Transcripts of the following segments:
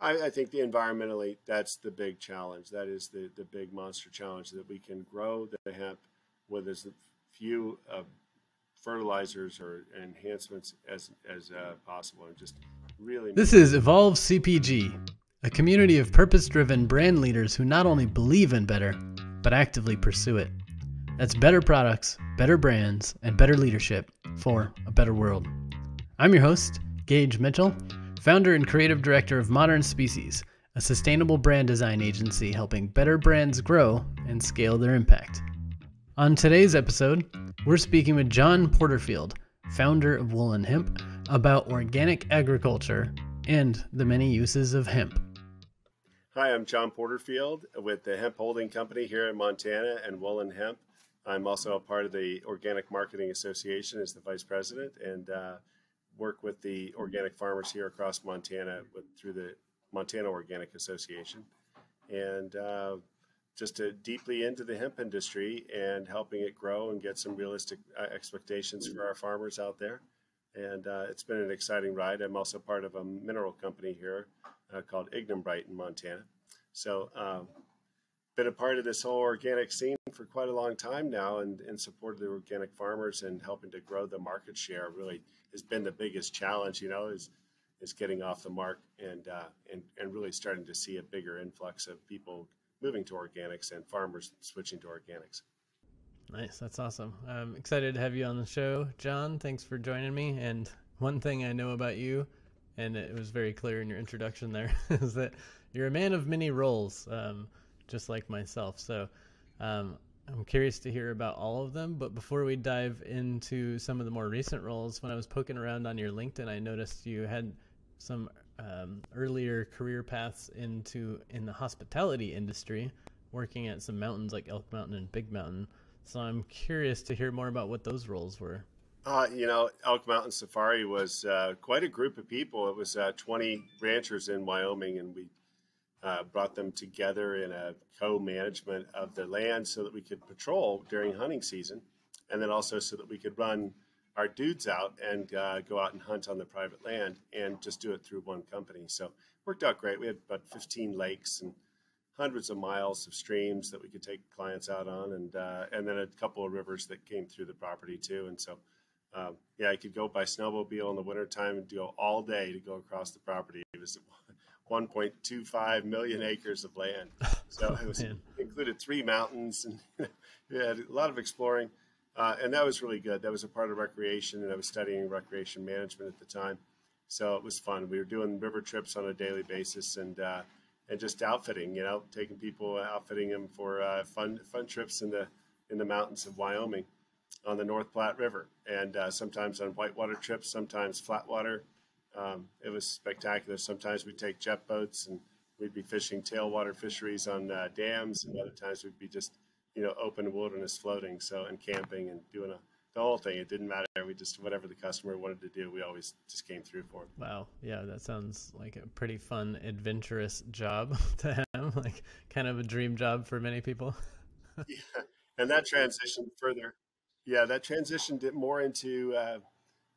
I, I, think the environmentally, that's the big challenge. That is the, the big monster challenge that we can grow the hemp with as few uh, fertilizers or enhancements as as uh, possible, and just really. This is Evolve CPG, a community of purpose-driven brand leaders who not only believe in better, but actively pursue it. That's better products, better brands, and better leadership for a better world. I'm your host, Gage Mitchell founder and creative director of Modern Species, a sustainable brand design agency helping better brands grow and scale their impact. On today's episode, we're speaking with John Porterfield, founder of Woolen Hemp, about organic agriculture and the many uses of hemp. Hi, I'm John Porterfield with the Hemp Holding Company here in Montana and Woolen Hemp. I'm also a part of the Organic Marketing Association as the vice president, and uh, work with the organic farmers here across Montana with, through the Montana Organic Association, and uh, just deeply into the hemp industry and helping it grow and get some realistic uh, expectations for our farmers out there. And uh, it's been an exciting ride. I'm also part of a mineral company here uh, called Ignimbrite in Montana. So, um, been a part of this whole organic scene for quite a long time now and in support of the organic farmers and helping to grow the market share really has been the biggest challenge, you know, is is getting off the mark and uh, and and really starting to see a bigger influx of people moving to organics and farmers switching to organics. Nice, that's awesome. I'm excited to have you on the show, John. Thanks for joining me. And one thing I know about you, and it was very clear in your introduction there, is that you're a man of many roles, um, just like myself. So um, I'm curious to hear about all of them, but before we dive into some of the more recent roles, when I was poking around on your LinkedIn, I noticed you had some um, earlier career paths into in the hospitality industry, working at some mountains like Elk Mountain and Big Mountain. So I'm curious to hear more about what those roles were. Uh, you know, Elk Mountain Safari was uh, quite a group of people. It was uh, 20 ranchers in Wyoming, and we uh, brought them together in a co-management of the land so that we could patrol during hunting season, and then also so that we could run our dudes out and uh, go out and hunt on the private land and just do it through one company. So worked out great. We had about 15 lakes and hundreds of miles of streams that we could take clients out on, and uh, and then a couple of rivers that came through the property too. And so, um, yeah, I could go by snowmobile in the wintertime and go all day to go across the property. It was 1.25 million acres of land. So it was included three mountains and we had a lot of exploring. Uh, and that was really good. That was a part of recreation, and I was studying recreation management at the time, so it was fun. We were doing river trips on a daily basis, and uh, and just outfitting, you know, taking people, outfitting them for uh, fun fun trips in the in the mountains of Wyoming, on the North Platte River, and uh, sometimes on whitewater trips, sometimes flat water, um, it was spectacular. Sometimes we'd take jet boats and we'd be fishing tailwater fisheries on uh, dams, and other times we'd be just, you know, open wilderness floating, so and camping and doing a, the whole thing. It didn't matter. We just whatever the customer wanted to do, we always just came through for. Them. Wow, yeah, that sounds like a pretty fun, adventurous job to have. Like kind of a dream job for many people. yeah, and that transitioned further. Yeah, that transitioned it more into. Uh,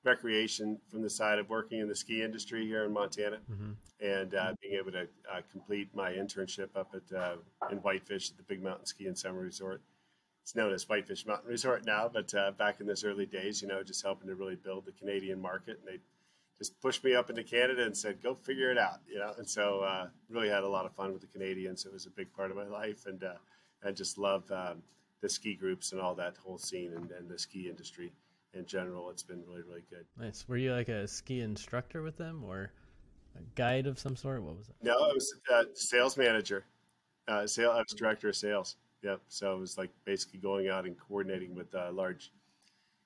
recreation from the side of working in the ski industry here in Montana, mm-hmm. and uh, being able to uh, complete my internship up at uh, in Whitefish at the Big Mountain Ski and Summer Resort. It's known as Whitefish Mountain Resort now, but uh, back in those early days, you know, just helping to really build the Canadian market, and they just pushed me up into Canada and said, "Go figure it out," you know. And so, uh, really had a lot of fun with the Canadians. It was a big part of my life, and uh, I just love um, the ski groups and all that whole scene and, and the ski industry in general, it's been really, really good. Nice. Were you like a ski instructor with them or a guide of some sort? What was it? No, I was a sales manager. Uh, sale, I was director of sales. Yep. So it was like basically going out and coordinating with uh, large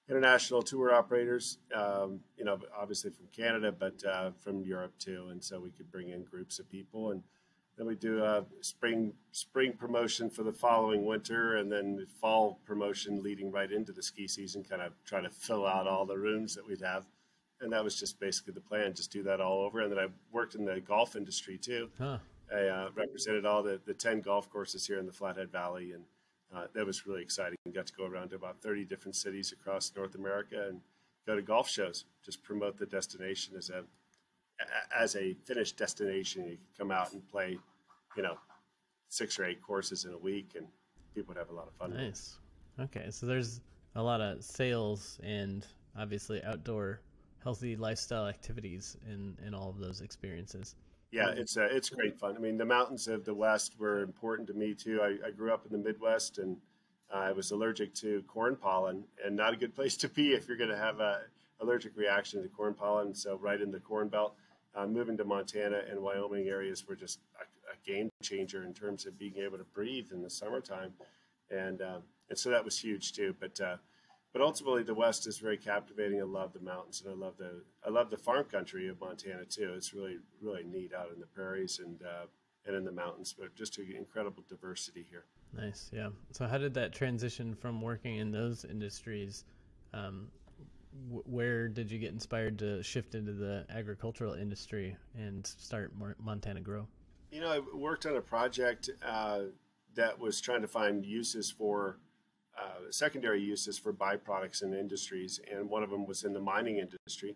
international tour operators, um, you know, obviously from Canada, but uh, from Europe too. And so we could bring in groups of people and then we do a spring spring promotion for the following winter, and then the fall promotion leading right into the ski season. Kind of try to fill out all the rooms that we'd have, and that was just basically the plan. Just do that all over. And then I worked in the golf industry too. Huh. I uh, represented all the the ten golf courses here in the Flathead Valley, and uh, that was really exciting. got to go around to about thirty different cities across North America and go to golf shows. Just promote the destination as a as a finished destination. You could come out and play, you know, six or eight courses in a week, and people would have a lot of fun. Nice. Okay, so there's a lot of sales and obviously outdoor healthy lifestyle activities in in all of those experiences. Yeah, it's uh, it's great fun. I mean, the mountains of the West were important to me too. I, I grew up in the Midwest, and uh, I was allergic to corn pollen, and not a good place to be if you're going to have a allergic reaction to corn pollen. So, right in the corn belt, uh, moving to Montana and Wyoming areas were just a, a, game changer in terms of being able to breathe in the summertime, and um, and so that was huge too. But uh, but ultimately the West is very captivating. I love the mountains and I love the I love the farm country of Montana too. It's really really neat out in the prairies and uh, and in the mountains, but just an incredible diversity here. Nice, yeah. So how did that transition from working in those industries? Um, where did you get inspired to shift into the agricultural industry and start Montana Grow? You know, I worked on a project uh, that was trying to find uses for uh, secondary uses for byproducts in industries, and one of them was in the mining industry.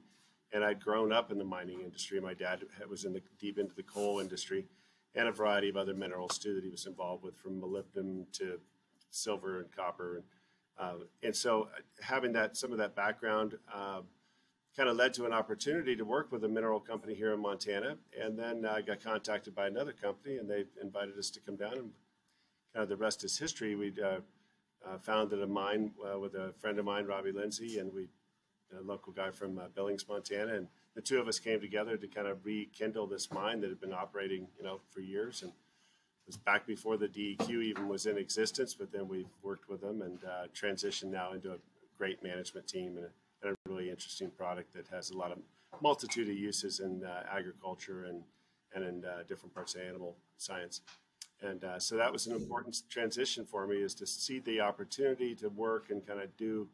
And I'd grown up in the mining industry. My dad was in the deep into the coal industry, and a variety of other minerals too that he was involved with, from molybdenum to silver and copper. And, uh, and so, uh, having that some of that background uh, kind of led to an opportunity to work with a mineral company here in Montana. And then I got contacted by another company, and they invited us to come down. And kind of the rest is history. We uh, uh, founded a mine uh, with a friend of mine, Robbie Lindsay, and we, a local guy from uh, Billings, Montana, and the two of us came together to kind of rekindle this mine that had been operating, you know, for years, and was back before the DEQ even was in existence. But then we've worked with them and uh, transitioned now into a great management team and a, and a, really interesting product that has a lot of multitude of uses in uh, agriculture and and in uh, different parts of animal science and uh, so that was an important transition for me is to see the opportunity to work and kind of do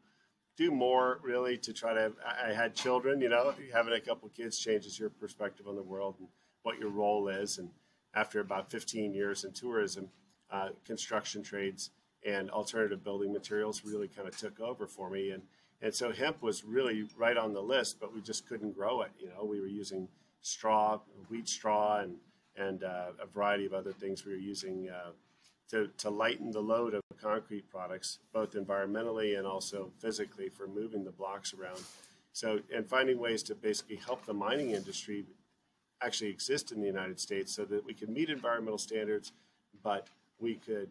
do more really to try to i had children you know having a couple kids changes your perspective on the world and what your role is and after about 15 years in tourism uh, construction trades and alternative building materials really kind of took over for me and and so hemp was really right on the list but we just couldn't grow it you know we were using straw wheat straw and and uh, a variety of other things we were using uh, to, to lighten the load of concrete products, both environmentally and also physically for moving the blocks around. So, and finding ways to basically help the mining industry actually exist in the United States so that we could meet environmental standards, but we could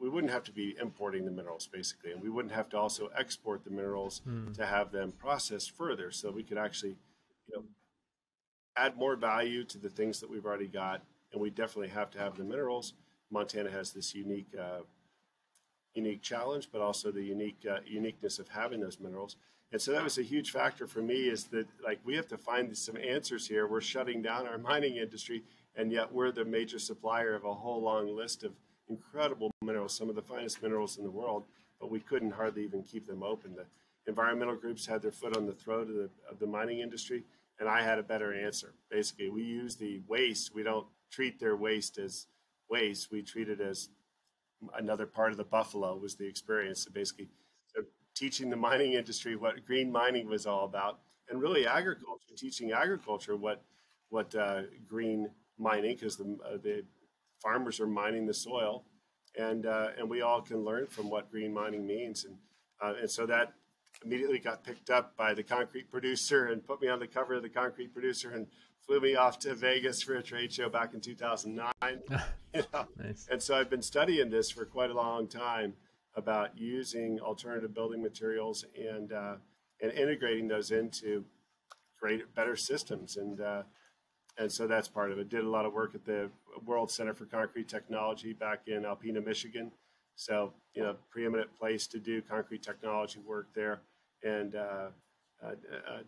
we wouldn't have to be importing the minerals basically, and we wouldn't have to also export the minerals mm. to have them processed further. So we could actually, you know, add more value to the things that we've already got, and we definitely have to have the minerals. Montana has this unique uh, unique challenge, but also the unique uh, uniqueness of having those minerals. And so that was a huge factor for me is that like we have to find some answers here. We're shutting down our mining industry, and yet we're the major supplier of a whole long list of incredible minerals, some of the finest minerals in the world, but we couldn't hardly even keep them open. The environmental groups had their foot on the throat of the, of the mining industry and I had a better answer. Basically, we use the waste. We don't treat their waste as waste. We treat it as another part of the buffalo. Was the experience. So basically, teaching the mining industry what green mining was all about, and really agriculture, teaching agriculture what what uh, green mining, because the uh, the farmers are mining the soil, and uh, and we all can learn from what green mining means, and uh, and so that immediately got picked up by the concrete producer and put me on the cover of the concrete producer and flew me off to Vegas for a trade show back in 2009. you know? nice. And so I've been studying this for quite a long time about using alternative building materials and uh, and integrating those into great better systems and uh, and so that's part of it. Did a lot of work at the World Center for Concrete Technology back in Alpena, Michigan, so, you know, preeminent place to do concrete technology work there. And uh, uh, uh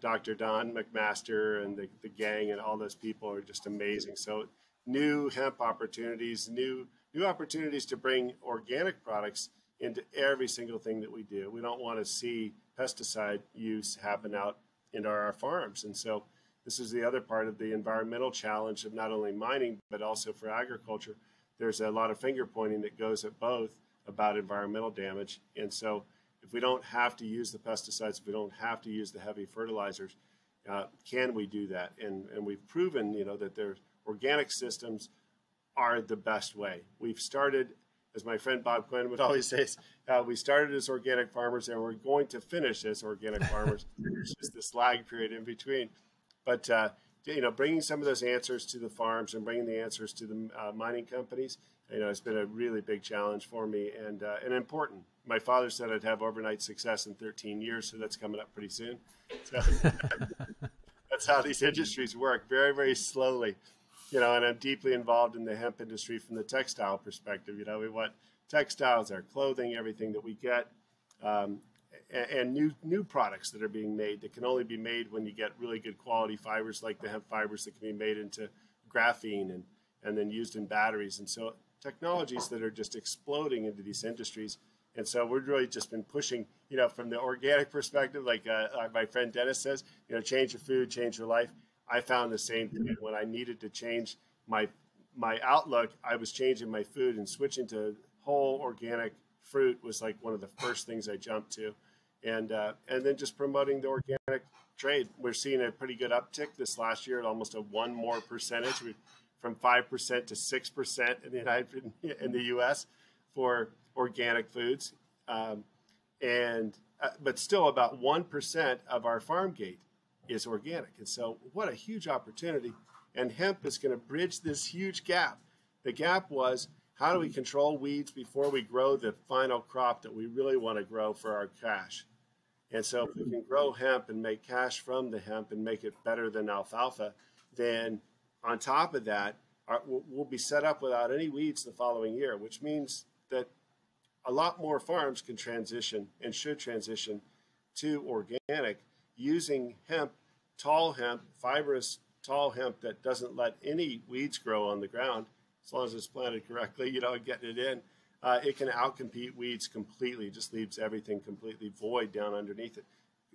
Dr. Don McMaster and the, the gang and all those people are just amazing. So, new hemp opportunities, new new opportunities to bring organic products into every single thing that we do. We don't want to see pesticide use happen out into our farms. And so this is the other part of the environmental challenge of not only mining, but also for agriculture. There's a lot of finger pointing that goes at both about environmental damage. And so, if we don't have to use the pesticides, if we don't have to use the heavy fertilizers, uh, can we do that? And and we've proven, you know, that their organic systems are the best way. We've started, as my friend Bob Quinn would always say, uh, we started as organic farmers, and we're going to finish as organic farmers. There's just this lag period in between, but. Uh, you know, bringing some of those answers to the farms and bringing the answers to the uh, mining companies, you know, it's been a really big challenge for me and uh, and important. My father said I'd have overnight success in 13 years, so that's coming up pretty soon. So that's how these industries work, very very slowly, you know. And I'm deeply involved in the hemp industry from the textile perspective. You know, we want textiles, our clothing, everything that we get. Um, and new new products that are being made that can only be made when you get really good quality fibers like the hemp fibers that can be made into graphene and and then used in batteries and so technologies that are just exploding into these industries and so we've really just been pushing you know from the organic perspective like uh, my friend dennis says you know change your food change your life i found the same thing. When i needed to change my my outlook i was changing my food and switching to whole organic fruit was like one of the first things i jumped to. And uh, and then just promoting the organic trade. We're seeing a pretty good uptick. This last year at almost a one more percentage, we, from five percent to six percent in the United in the U.S. for organic foods, um, and uh, but still about one percent of our farm gate is organic, and so what a huge opportunity! And hemp is going to bridge this huge gap. The gap was how do we control weeds before we grow the final crop that we really want to grow for our cash? And so if we can grow hemp and make cash from the hemp and make it better than alfalfa, then on top of that, uh, our, we'll be set up without any weeds the following year, which means that a lot more farms can transition and should transition to organic using hemp, tall hemp, fibrous tall hemp that doesn't let any weeds grow on the ground as long as it's planted correctly, you know, getting it in uh, it can outcompete weeds completely. It just leaves everything completely void down underneath it.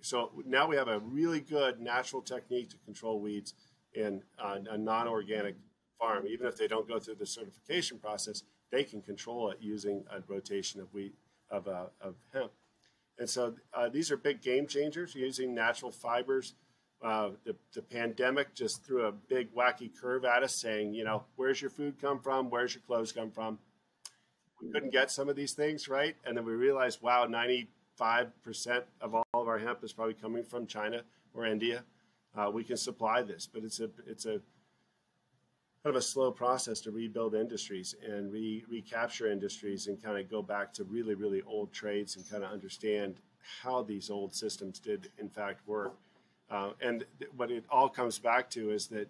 So now we have a really good natural technique to control weeds in uh, a non-organic farm. Even if they don't go through the certification process, they can control it using a rotation of wheat of, uh, of hemp. And so uh, these are big game changers using natural fibers. Uh, the, the pandemic just threw a big wacky curve at us saying, you know, where's your food come from? Where's your clothes come from? we couldn't get some of these things right, and then we realized, wow, ninety-five percent of all of our hemp is probably coming from China or India. Uh, we can supply this, but it's a it's a kind of a slow process to rebuild industries and re, recapture industries and kind of go back to really really old trades and kind of understand how these old systems did in fact work. Uh, and th- what it all comes back to is that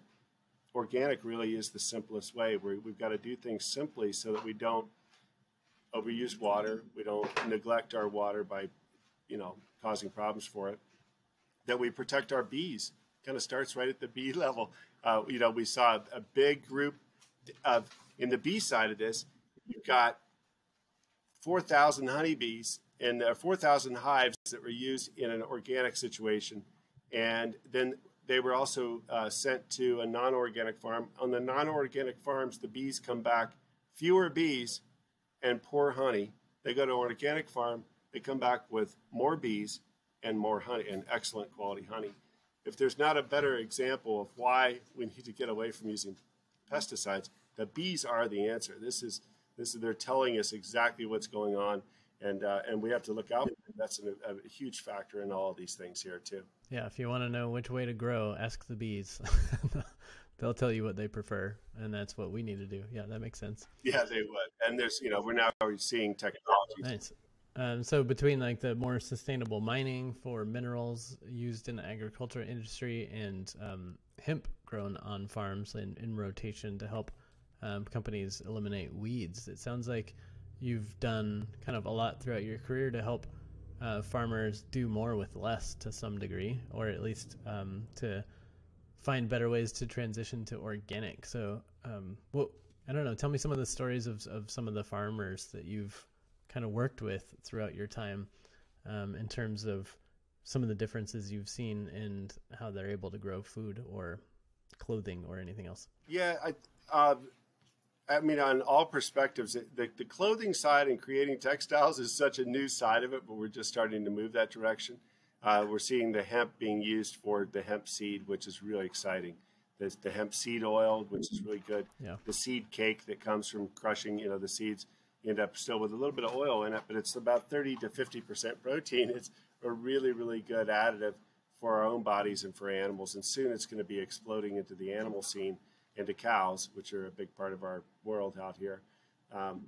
organic really is the simplest way. we we've got to do things simply so that we don't overuse water. We don't neglect our water by, you know, causing problems for it. That we protect our bees. Kind of starts right at the bee level. Uh, you know, we saw a big group of in the bee side of this. You've got 4,000 honeybees and uh, 4,000 hives that were used in an organic situation, and then they were also uh, sent to a non-organic farm. On the non-organic farms, the bees come back fewer bees and poor honey. They go to an organic farm, they come back with more bees and more honey and excellent quality honey. If there's not a better example of why we need to get away from using pesticides, the bees are the answer. This is this is they're telling us exactly what's going on, and uh, and we have to look out. That's a, a huge factor in all of these things here too. Yeah, if you want to know which way to grow, ask the bees. they'll tell you what they prefer, and that's what we need to do. Yeah, that makes sense. Yeah, they would. And there's, you know, we're now seeing technology. Nice. Um, so between like the more sustainable mining for minerals used in the agriculture industry and um, hemp grown on farms in, in rotation to help um, companies eliminate weeds, it sounds like you've done kind of a lot throughout your career to help uh, farmers do more with less to some degree, or at least um, to find better ways to transition to organic. So, um, well, I don't know. Tell me some of the stories of of some of the farmers that you've kind of worked with throughout your time, um, in terms of some of the differences you've seen and how they're able to grow food or clothing or anything else. Yeah, I, uh, I mean, on all perspectives, the, the clothing side and creating textiles is such a new side of it, but we're just starting to move that direction. Uh, we're seeing the hemp being used for the hemp seed, which is really exciting. There's the hemp seed oil, which is really good. Yeah. The seed cake that comes from crushing, you know, the seeds. End up still with a little bit of oil in it, but it's about 30 to 50 percent protein. It's a really, really good additive for our own bodies and for animals. And soon it's going to be exploding into the animal scene, into cows, which are a big part of our world out here. Um,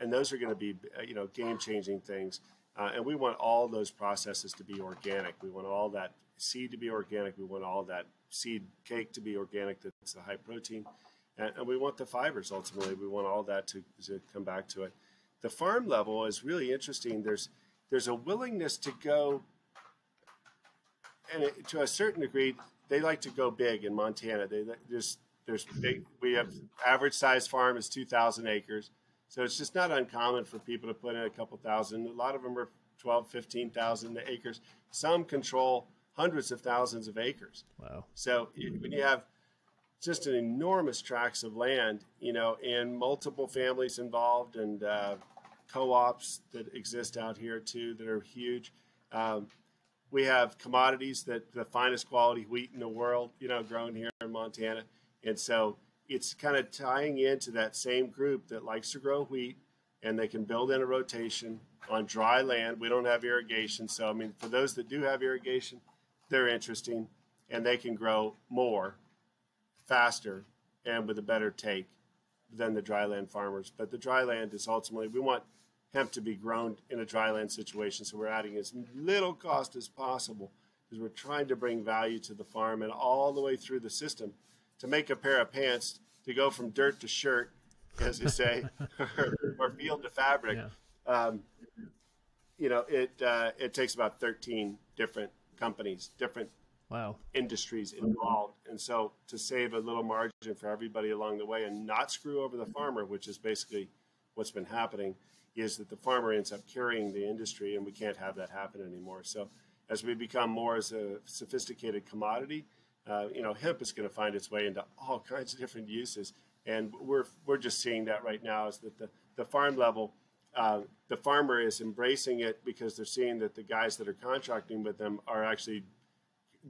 and those are going to be, uh, you know, game-changing things. Uh, and we want all those processes to be organic. We want all that seed to be organic. We want all that seed cake to be organic. That's the high protein, and, and we want the fibers. Ultimately, we want all that to, to come back to it. The farm level is really interesting. There's there's a willingness to go, and it, to a certain degree, they like to go big in Montana. They there's there's big. We have average size farm is two thousand acres, so it's just not uncommon for people to put in a couple thousand. A lot of them are 12, 15,000 acres. Some control hundreds of thousands of acres. Wow. So when you have just an enormous tracts of land, you know, and multiple families involved and uh, co-ops that exist out here too that are huge. Um, we have commodities that the finest quality wheat in the world, you know, grown here in Montana. And so it's kind of tying into that same group that likes to grow wheat and they can build in a rotation on dry land. We don't have irrigation. So, I mean, for those that do have irrigation, they're interesting and they can grow more, faster, and with a better take than the dryland farmers. But the dryland is ultimately, we want hemp to be grown in a dryland situation. So we're adding as little cost as possible because we're trying to bring value to the farm and all the way through the system to make a pair of pants to go from dirt to shirt, as you say, or, or, field to fabric. Yeah. Um, you know, it uh, it takes about 13 different companies, different wow industries involved, and so to save a little margin for everybody along the way and not screw over the farmer, which is basically what's been happening, is that the farmer ends up carrying the industry, and we can't have that happen anymore. So as we become more as a sophisticated commodity, uh, you know, hemp is going to find its way into all kinds of different uses, and we're we're just seeing that right now. Is that the the farm level, uh, the farmer is embracing it because they're seeing that the guys that are contracting with them are actually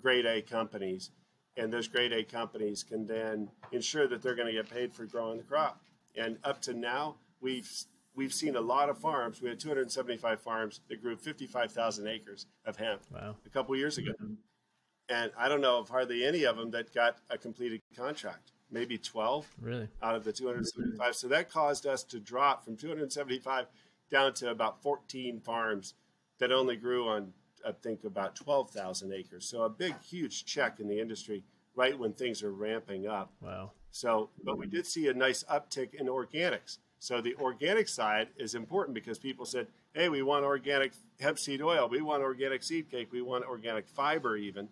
grade A companies, and those grade A companies can then ensure that they're going to get paid for growing the crop. And up to now, we've we've seen a lot of farms. We had 275 farms that grew 55,000 acres of hemp wow. a couple years ago and I don't know of hardly any of them that got a completed contract. Maybe 12 really out of the 275. So that caused us to drop from 275 down to about 14 farms that only grew on, I think, about 12,000 acres. So a big, huge check in the industry right when things are ramping up. Wow. So, but we did see a nice uptick in organics. So the organic side is important because people said, "Hey, we want organic hemp seed oil, we want organic seed cake, we want organic fiber, even."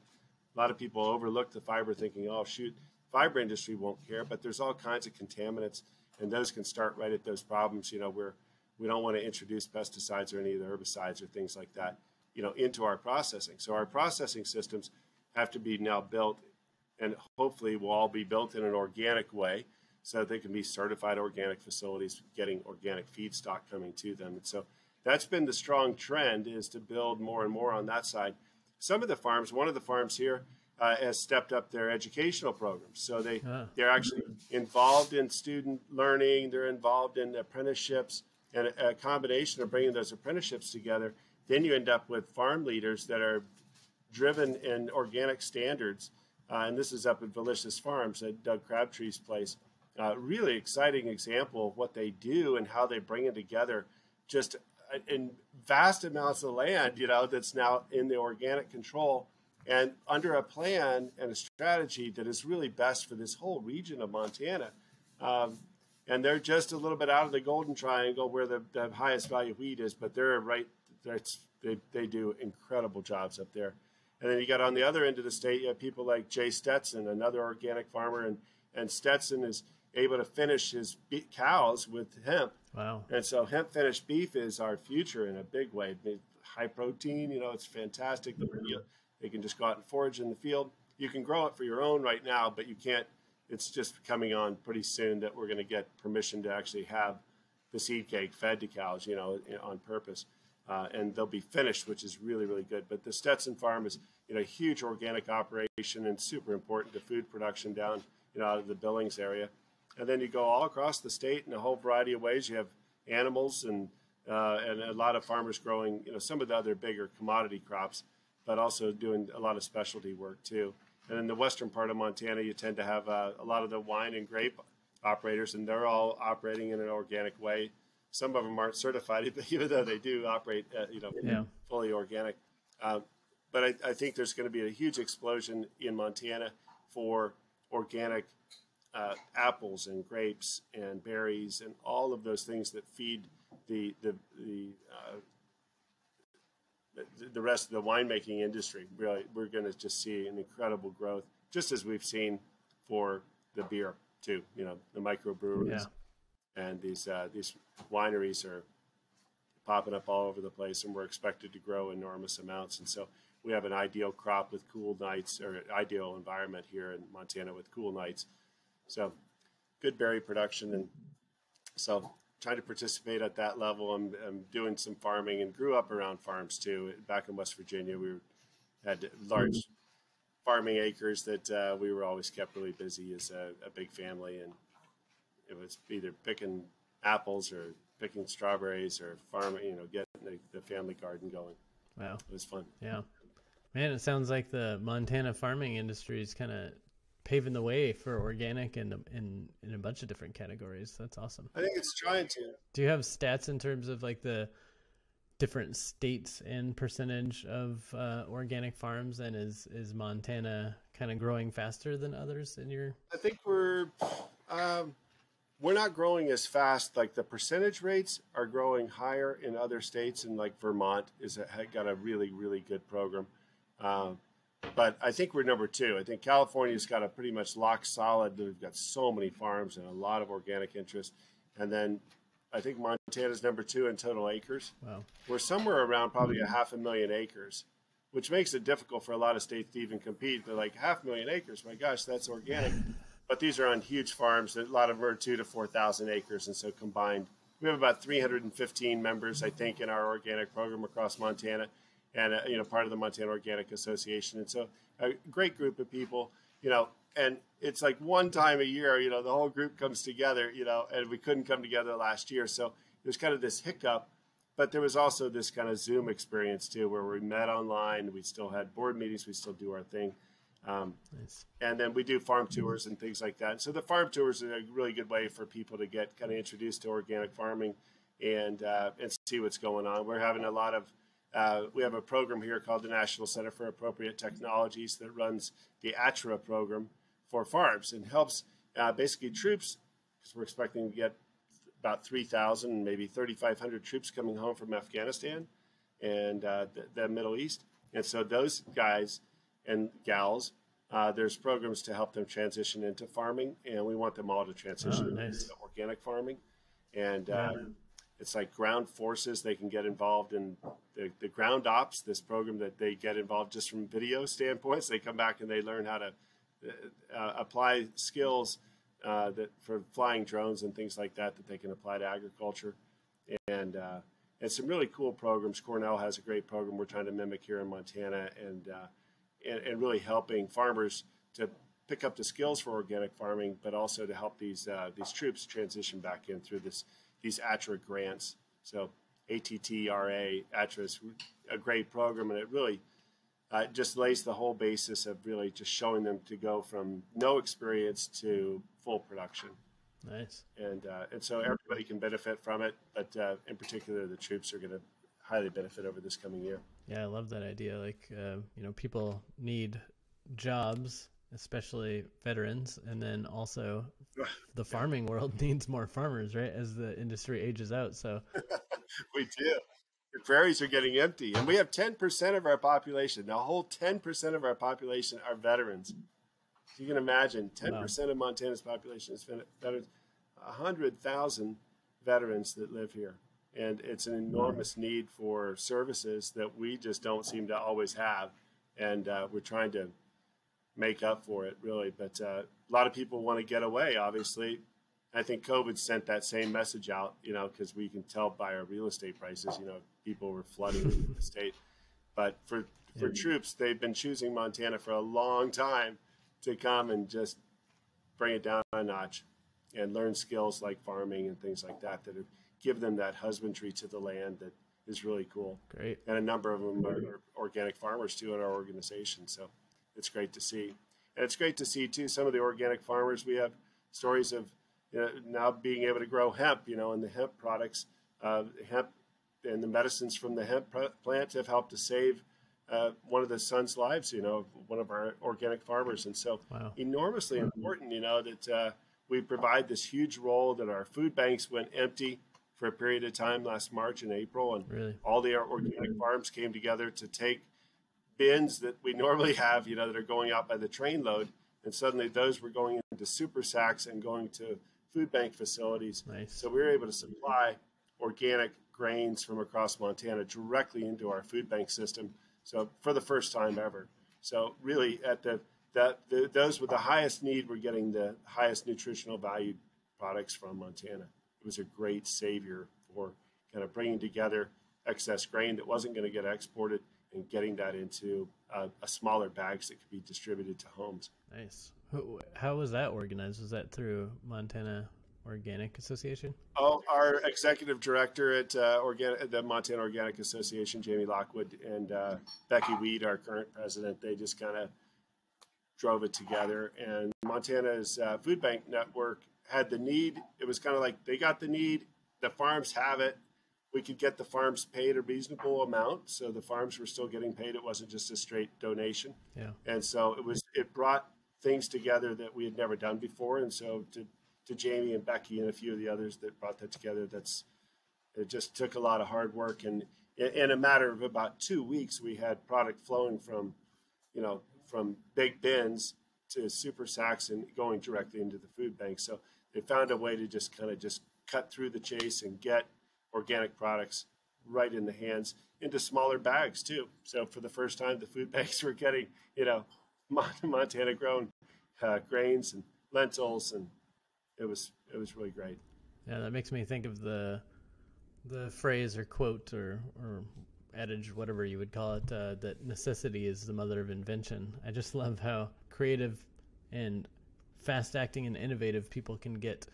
A lot of people overlook the fiber thinking, oh, shoot, fiber industry won't care, but there's all kinds of contaminants, and those can start right at those problems. You know, where we don't want to introduce pesticides or any of the herbicides or things like that, you know, into our processing. So our processing systems have to be now built, and hopefully will all be built in an organic way, so that they can be certified organic facilities, getting organic feedstock coming to them. And so that's been the strong trend is to build more and more on that side some of the farms, one of the farms here, uh, has stepped up their educational programs. So they ah. they're actually involved in student learning. They're involved in apprenticeships, and a, a, combination of bringing those apprenticeships together. Then you end up with farm leaders that are driven in organic standards. Uh, and this is up at Vilicus Farms at Doug Crabtree's place. Uh, really exciting example of what they do and how they bring it together. Just in vast amounts of land, you know, that's now in the organic control and under a plan and a strategy that is really best for this whole region of Montana. Um, and they're just a little bit out of the golden triangle where the, the highest value wheat is, but they're right. They, they do incredible jobs up there. And then you got on the other end of the state, you have people like Jay Stetson, another organic farmer, and, and Stetson is able to finish his cows with hemp Wow. And so hemp finished beef is our future in a big way. High protein, you know, it's fantastic. They can just go out and forage in the field. You can grow it for your own right now, but you can't. It's just coming on pretty soon that we're going to get permission to actually have the seed cake fed to cows, you know, on purpose. uh, and they'll be finished, which is really really good. But the Stetson Farm is you know a huge organic operation and super important to food production down you know out of the Billings area. And then you go all across the state in a whole variety of ways. You have animals and uh, and a lot of farmers growing you know some of the other bigger commodity crops, but also doing a lot of specialty work too. And in the western part of Montana, you tend to have uh, a lot of the wine and grape operators, and they're all operating in an organic way. Some of them aren't certified, but even though they do operate, uh, you know, yeah. fully organic. Uh, but I, I, think there's going to be a huge explosion in Montana for organic uh, apples and grapes and berries and all of those things that feed the the the, uh, the rest of the winemaking industry. Really, we're going to just see an incredible growth, just as we've seen for the beer too. You know, the microbreweries yeah. and these uh, these wineries are popping up all over the place, and we're expected to grow enormous amounts. And so we have an ideal crop with cool nights, or ideal environment here in Montana with cool nights. So good berry production, and so trying to participate at that level. I'm, I'm, doing some farming and grew up around farms too. Back in West Virginia, we had large farming acres that uh, we were always kept really busy as a, a, big family, and it was either picking apples or picking strawberries or farming. You know, getting the, the family garden going. Wow, it was fun. Yeah, man, it sounds like the Montana farming industry is kind of paving the way for organic in, in in a bunch of different categories. That's awesome. I think it's trying to. Do you have stats in terms of like the different states and percentage of uh, organic farms, and is is Montana kind of growing faster than others in your? I think we're um, we're not growing as fast. Like the percentage rates are growing higher in other states, and like Vermont is a, got a really really good program. Uh, but I think we're number two. I think California's got a pretty much lock solid. We've got so many farms and a lot of organic interest. And then I think Montana's number two in total acres. Wow. We're somewhere around probably a half a million acres, which makes it difficult for a lot of states to even compete. They're like half a million acres. My gosh, that's organic. but these are on huge farms. A lot of them are two to four thousand acres, and so combined, we have about 315 members, I think, in our organic program across Montana and uh, you know part of the Montana Organic Association. And so a great group of people, you know, and it's like one time a year, you know, the whole group comes together, you know, and we couldn't come together last year, so there's kind of this hiccup. But there was also this kind of Zoom experience too, where we met online. We still had board meetings. We still do our thing. Um, nice. And then we do farm tours and things like that. So the farm tours are a really good way for people to get kind of introduced to organic farming and uh, and see what's going on. We're having a lot of uh, we have a program here called the National Center for Appropriate Technologies that runs the ATTRA program for farms and helps uh, basically troops, because we're expecting to get about 3,000, maybe 3,500 troops coming home from Afghanistan and uh, the, the, Middle East. And so those guys and gals, uh, there's programs to help them transition into farming, and we want them all to transition oh, nice. into organic farming. And uh, yeah it's like ground forces. They can get involved in the, the ground ops, this program that they get involved just from video standpoints. They come back and they learn how to uh, apply skills uh, that for flying drones and things like that that they can apply to agriculture. And uh, and some really cool programs. Cornell has a great program we're trying to mimic here in Montana, and uh, and, and, really helping farmers to pick up the skills for organic farming, but also to help these uh, these troops transition back in through this these ATTRA grants. So ATTRA, ATRA is a great program, and it really uh, just lays the whole basis of really just showing them to go from no experience to full production. Nice. And uh, and so everybody can benefit from it, but uh, in particular, the troops are going to highly benefit over this coming year. Yeah, I love that idea. Like, uh, you know, people need jobs especially veterans, and then also the farming world needs more farmers, right? As the industry ages out, so we do. The prairies are getting empty, and we have ten percent of our population. The whole ten percent of our population are veterans. You can imagine, ten percent wow. of Montana's population is veterans. hundred thousand veterans that live here, and it's an enormous wow. need for services that we just don't seem to always have, and uh, we're trying to make up for it, really. But uh, a lot of people want to get away, obviously, I think COVID sent that same message out, you know, because we can tell by our real estate prices, you know, people were flooding the state. But for for yeah. troops, they've been choosing Montana for a long time to come and just bring it down a notch and learn skills like farming and things like that that give them that husbandry to the land that is really cool. Great. And a number of them are, are organic farmers too in our organization. So it's great to see. And it's great to see too some of the organic farmers. We have stories of you know, now being able to grow hemp, you know, and the hemp products, uh, hemp and the medicines from the hemp plant have helped to save uh, one of the sons' lives, you know, one of our organic farmers. And so wow. enormously important, you know, that uh, we provide this huge role that our food banks went empty for a period of time last March and April. And really? all the organic farms came together to take bins that we normally have, you know, that are going out by the train load. And suddenly those were going into super sacks and going to food bank facilities. Nice. So we were able to supply organic grains from across Montana directly into our food bank system. So for the first time ever. So really, at the that the, those with the highest need were getting the highest nutritional value products from Montana. It was a great savior for kind of bringing together excess grain that wasn't going to get exported and getting that into uh, a smaller bags that could be distributed to homes. Nice. How was that organized? Was that through Montana Organic Association? Oh, our executive director at uh, Organic, the Montana Organic Association, Jamie Lockwood, and uh, Becky Weed, our current president, they just kind of drove it together. And Montana's uh, food bank network had the need. It was kind of like they got the need, the farms have it. We could get the farms paid a reasonable amount, so the farms were still getting paid. It wasn't just a straight donation. Yeah. And so it was. It brought things together that we had never done before. And so to, to Jamie and Becky and a few of the others that brought that together, that's it just took a lot of hard work. And in a matter of about two weeks, we had product flowing from, you know, from big bins to super sacks and going directly into the food bank. So they found a way to just kind of just cut through the chase and get organic products right in the hands into smaller bags too. So for the first time, the food banks were getting, you know, Montana grown uh, grains and lentils, and it was it was really great. Yeah, that makes me think of the the phrase or quote or or adage, whatever you would call it, uh, that necessity is the mother of invention. I just love how creative and fast acting and innovative people can get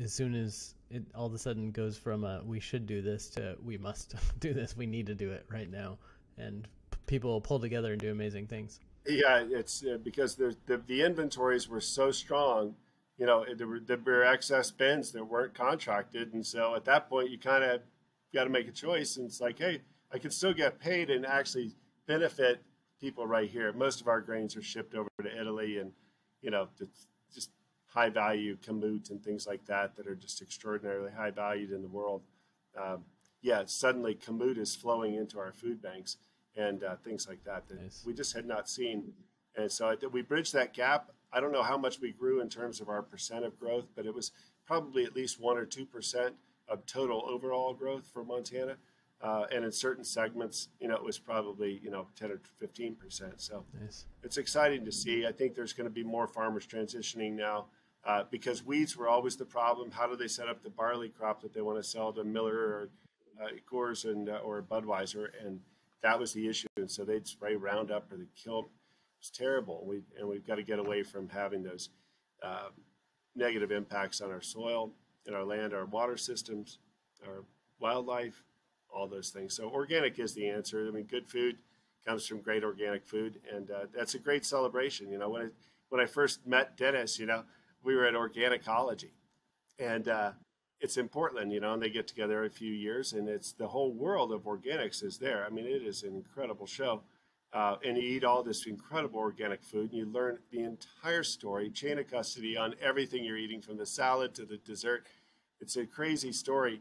as soon as it all of a sudden goes from a, we should do this to we must do this, we need to do it right now, and people pull together and do amazing things. Yeah, it's uh, because the, the, inventories were so strong. You know, there were, there were excess bins that weren't contracted, and so at that point, you kind of got to make a choice. And it's like, hey, I can still get paid and actually benefit people right here. Most of our grains are shipped over to Italy, and you know, just high value kamut and things like that that are just extraordinarily high valued in the world. Um, yeah, suddenly kamut is flowing into our food banks and uh, things like that that nice. we just had not seen. And so I, we bridged that gap. I don't know how much we grew in terms of our percent of growth, but it was probably at least one or two percent of total overall growth for Montana. Uh, and in certain segments, you know, it was probably you know ten or fifteen percent. So nice. it's exciting to see. I think there's going to be more farmers transitioning now uh, because weeds were always the problem. How do they set up the barley crop that they want to sell to Miller or uh, Coors and uh, or Budweiser? And that was the issue. And so they'd spray Roundup or they'd kill. It was terrible. We and we've got to get away from having those uh, negative impacts on our soil, and our land, our water systems, our wildlife, all those things. So organic is the answer. I mean, good food comes from great organic food, and uh, that's a great celebration. You know, when I when I first met Dennis, you know, we were at Organicology, and uh, it's in Portland, you know, and they get together every few years, and it's the whole world of organics is there. I mean, it is an incredible show. Uh, and you eat all this incredible organic food, and you learn the entire story, chain of custody on everything you're eating, from the salad to the dessert. It's a crazy story,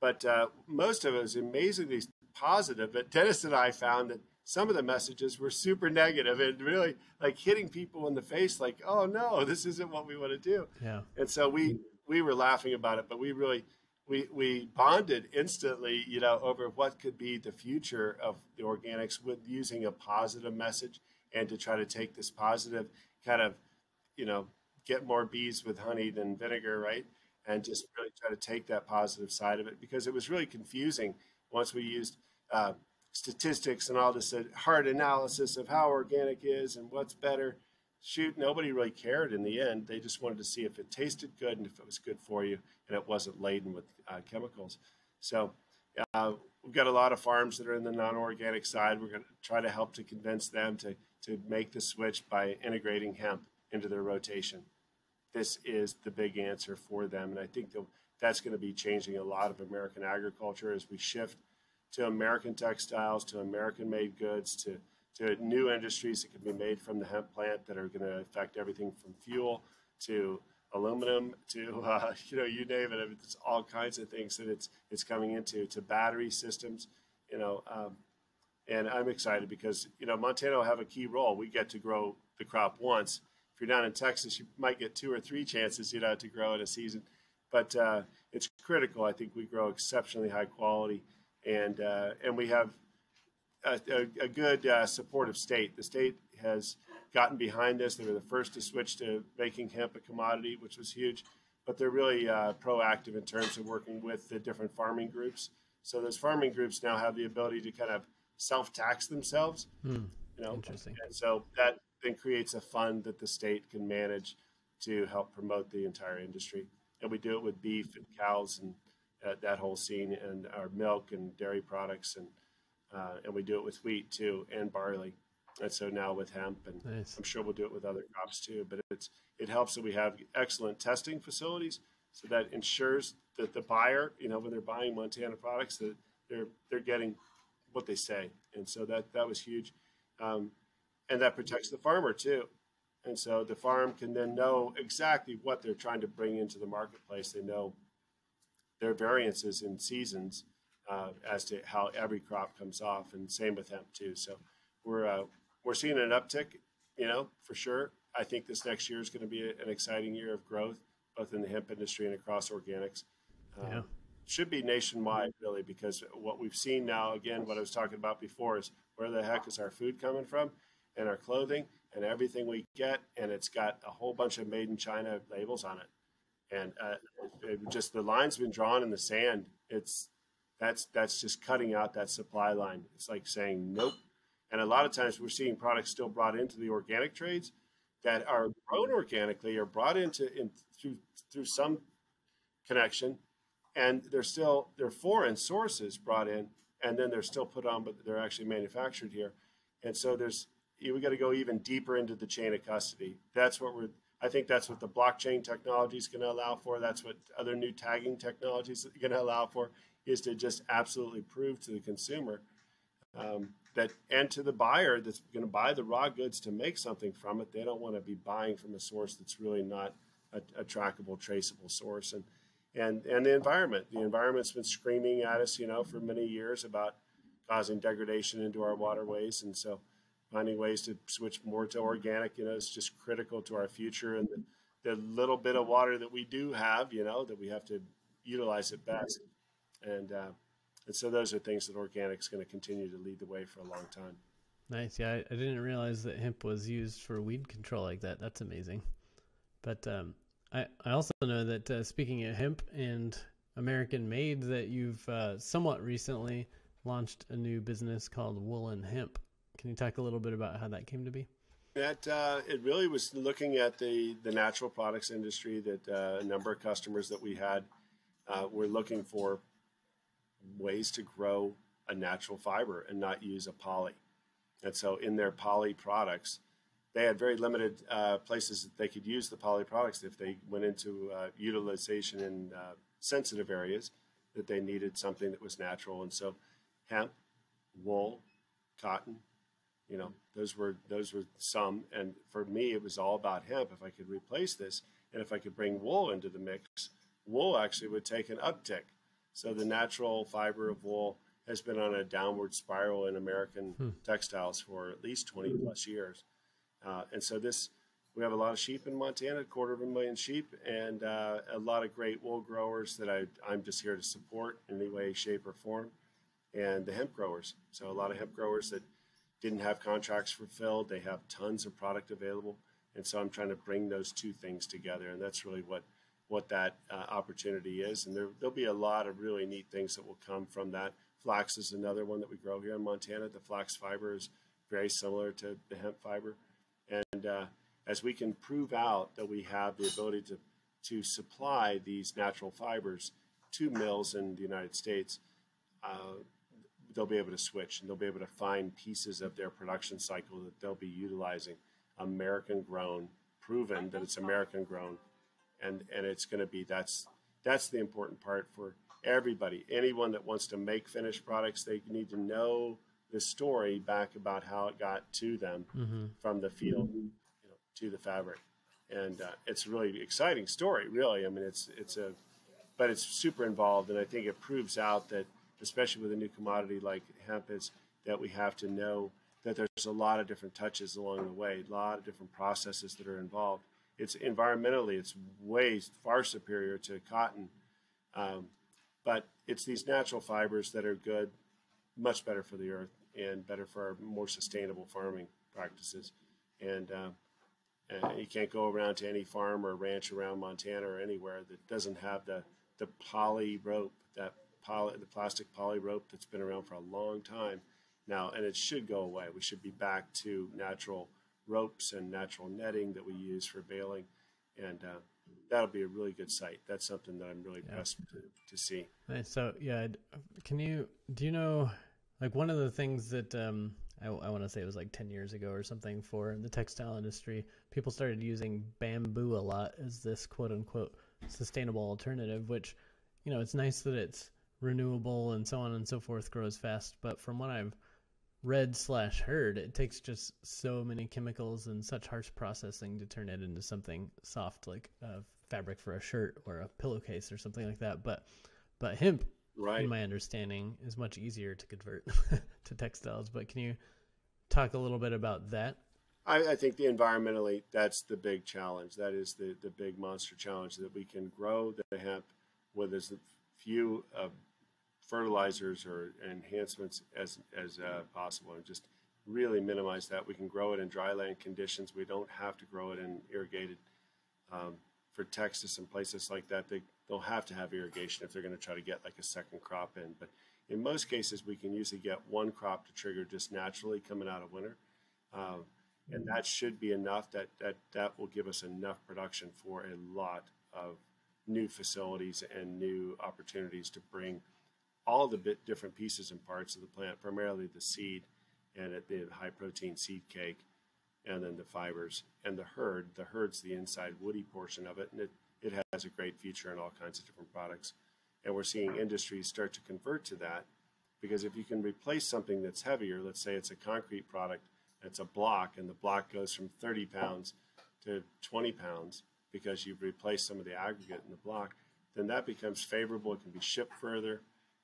but uh, most of it is amazingly positive. But Dennis and I found that some of the messages were super negative and really like hitting people in the face, like, "Oh no, this isn't what we want to do." Yeah. And so we we were laughing about it, but we really we we bonded instantly, you know, over what could be the future of the organics with using a positive message and to try to take this positive kind of, you know, get more bees with honey than vinegar, right? and just really try to take that positive side of it because it was really confusing once we used uh, statistics and all this uh, hard analysis of how organic is and what's better. Shoot, nobody really cared in the end. They just wanted to see if it tasted good and if it was good for you and it wasn't laden with uh, chemicals. So uh, we've got a lot of farms that are in the non-organic side. We're going to try to help to convince them to to make the switch by integrating hemp into their rotation. This is the big answer for them, and I think that's going to be changing a lot of American agriculture as we shift to American textiles, to American-made goods, to to new industries that can be made from the hemp plant that are going to affect everything from fuel to aluminum to uh, you know you name it. It's all kinds of things that it's it's coming into to battery systems. You know, um, and I'm excited because you know Montana will have a key role. We get to grow the crop once. If you're down in Texas, you might get two or three chances you know to grow in a season, but uh, it's critical. I think we grow exceptionally high quality, and uh, and we have a, a, a good uh, supportive state. The state has gotten behind this. They were the first to switch to making hemp a commodity, which was huge. But they're really uh, proactive in terms of working with the different farming groups. So those farming groups now have the ability to kind of self-tax themselves. Hmm. You know, Interesting. And so that then creates a fund that the state can manage to help promote the entire industry. And we do it with beef and cows and uh, that whole scene, and our milk and dairy products, and uh, and we do it with wheat too, and barley. And so now with hemp, and Nice. I'm sure we'll do it with other crops too. But it's it helps that we have excellent testing facilities, so that ensures that the buyer, you know, when they're buying Montana products, that they're they're getting what they say, and so that that was huge, um, and that protects the farmer too. And so the farm can then know exactly what they're trying to bring into the marketplace. They know their variances in seasons uh, as to how every crop comes off, and same with hemp too. So we're uh, we're seeing an uptick, you know, for sure. I think this next year is going to be an exciting year of growth, both in the hemp industry and across organics. Um, Yeah. Should be nationwide, really, because what we've seen now, again, what I was talking about before is where the heck is our food coming from and our clothing and everything we get, and it's got a whole bunch of made in China labels on it. And uh, it, just the line's been drawn in the sand. It's that's that's just cutting out that supply line. It's like saying nope. And a lot of times we're seeing products still brought into the organic trades that are grown organically or brought into in through through some connection, and they're still they're foreign sources brought in, and then they're still put on, but they're actually manufactured here. And so there's we got to go even deeper into the chain of custody. That's what we're. I think that's what the blockchain technology is going to allow for. That's what other new tagging technologies are going to allow for is to just absolutely prove to the consumer um, that and to the buyer that's going to buy the raw goods to make something from it. They don't want to be buying from a source that's really not a, a trackable, traceable source. And and and the environment. The environment's been screaming at us, you know, for many years about causing degradation into our waterways, and so finding ways to switch more to organic, you know, is just critical to our future and the, the little bit of water that we do have, you know, that we have to utilize it best. And uh, and so those are things that organic is going to continue to lead the way for a long time. Nice. Yeah, I, I didn't realize that hemp was used for weed control like that. That's amazing. But um, I I also know that uh, speaking of hemp and American made, that you've uh, somewhat recently launched a new business called Woolen Hemp. Can you talk a little bit about how that came to be? That uh, it really was looking at the the natural products industry that uh, a number of customers that we had uh, were looking for ways to grow a natural fiber and not use a poly. And so in their poly products, they had very limited uh, places that they could use the poly products if they went into uh, utilization in uh, sensitive areas that they needed something that was natural. And so hemp, wool, cotton, you know, those were those were some. And for me, it was all about hemp. If I could replace this, and if I could bring wool into the mix, wool actually would take an uptick. So the natural fiber of wool has been on a downward spiral in American Hmm. textiles for at least 20 plus years. Uh, and so this, we have a lot of sheep in Montana, a quarter of a million sheep, and uh, a lot of great wool growers that I, I'm just here to support in any way, shape, or form, and the hemp growers. So a lot of hemp growers that didn't have contracts fulfilled, they have tons of product available, and so I'm trying to bring those two things together, and that's really what what that uh, opportunity is. And there, there'll be a lot of really neat things that will come from that. Flax is another one that we grow here in Montana. The flax fiber is very similar to the hemp fiber. And uh, as we can prove out that we have the ability to, to supply these natural fibers to mills in the United States, uh, they'll be able to switch and they'll be able to find pieces of their production cycle that they'll be utilizing American grown, proven that it's American grown, and and it's going to be that's that's the important part for everybody. Anyone that wants to make finished products, they need to know the story back about how it got to them mm-hmm. from the field you know, to the fabric, and uh, it's a really exciting story. Really, I mean, it's it's a but it's super involved, and I think it proves out that especially with a new commodity like hemp is that we have to know that there's a lot of different touches along the way, a lot of different processes that are involved. It's environmentally, it's way far superior to cotton, um, but it's these natural fibers that are good, much better for the earth and better for our more sustainable farming practices. And, uh, you can't go around to any farm or ranch around Montana or anywhere that doesn't have the the poly rope, that poly, the plastic poly rope that's been around for a long time now, and it should go away. We should be back to natural ropes and natural netting that we use for baling, and uh, that'll be a really good site. That's something that I'm really yeah. impressed to, to see. Nice. So, yeah, can you do you know like one of the things that um, I, I want to say it was like 10 years ago or something for the textile industry, people started using bamboo a lot as this quote unquote sustainable alternative, which, you know, it's nice that it's renewable and so on and so forth grows fast. But from what I've read slash heard, it takes just so many chemicals and such harsh processing to turn it into something soft like a fabric for a shirt or a pillowcase or something like that. But but hemp, right. in my understanding, is much easier to convert to textiles. But can you talk a little bit about that? I, I, think the environmentally, that's the big challenge. That is the, the big monster challenge that we can grow the hemp with as few uh, fertilizers or enhancements as, as uh, possible and just really minimize that. We can grow it in dryland conditions. We don't have to grow it in irrigated. Um, for Texas and places like that, they, they'll have to have irrigation if they're going to try to get like a second crop in. But in most cases, we can usually get one crop to trigger just naturally coming out of winter. Um, and that should be enough. That that that will give us enough production for a lot of new facilities and new opportunities to bring all the bit different pieces and parts of the plant, primarily the seed and the high protein seed cake, and then the fibers and the hurd. The hurd's the inside woody portion of it, and it it has a great future in all kinds of different products. And we're seeing industries start to convert to that because if you can replace something that's heavier, let's say it's a concrete product it's a block, and the block goes from 30 pounds to 20 pounds because you've replaced some of the aggregate in the block, then that becomes favorable. It can be shipped further.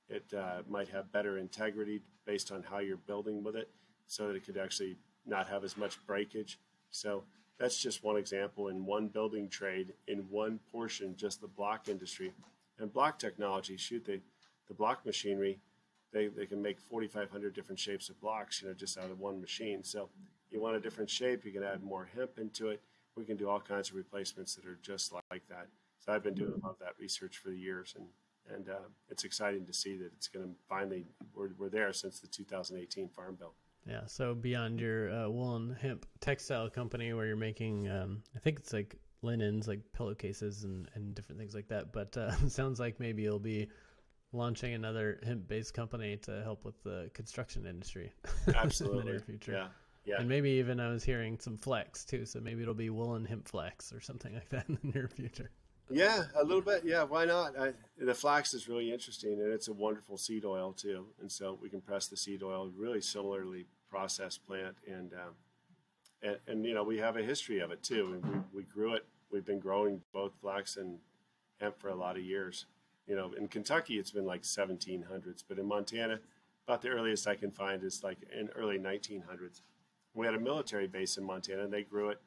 It uh, might have better integrity based on how you're building with it, so that it could actually not have as much breakage. So that's just one example in one building trade, in one portion, just the block industry. And block technology, shoot, the, the block machinery they, they can make 4,500 different shapes of blocks, you know, just out of one machine. So you want a different shape, you can add more hemp into it. We can do all kinds of replacements that are just like that. So I've been doing a lot of that research for the years, and and uh, it's exciting to see that it's going to finally we're, we're there since the 2018 Farm Bill. Yeah. So beyond your uh, woolen hemp textile company, where you're making, um, I think it's like linens, like pillowcases and and different things like that. But uh, sounds like maybe it'll be launching another hemp-based company to help with the construction industry. Absolutely, in the near future. Yeah. Yeah. And maybe even I was hearing some flex too, so maybe it'll be woolen hemp flex or something like that in the near future. Yeah, a little bit. Yeah, why not? I, the flax is really interesting, and it's a wonderful seed oil too. And so we can press the seed oil, really similarly processed plant, and um, and, and you know we have a history of it too. We, we grew it. We've been growing both flax and hemp for a lot of years. You know, in Kentucky, it's been like 1700s, but in Montana, about the earliest I can find is like in early 1900s. We had a military base in Montana, and they grew it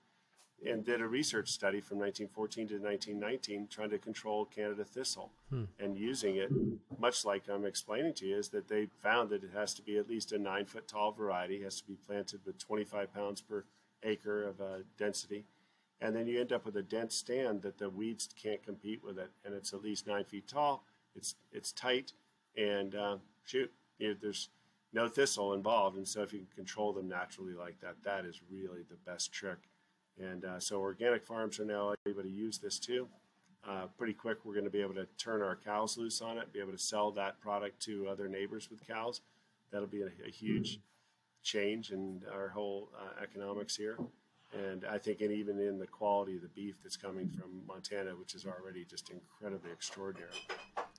and did a research study from 1914 to 1919 trying to control Canada thistle hmm. and using it, much like I'm explaining to you, is that they found that it has to be at least a nine foot tall variety, has to be planted with 25 pounds per acre of uh, density, and then you end up with a dense stand that the weeds can't compete with it, and it's at least nine feet tall. It's it's tight, and uh, shoot, you know, there's no thistle involved, and so if you can control them naturally like that, that is really the best trick. And uh, so organic farms are now able to use this too. Uh, pretty quick, we're going to be able to turn our cows loose on it, be able to sell that product to other neighbors with cows. That'll be a, a huge change in our whole uh, economics here. And I think, and even in the quality of the beef that's coming from Montana, which is already just incredibly extraordinary.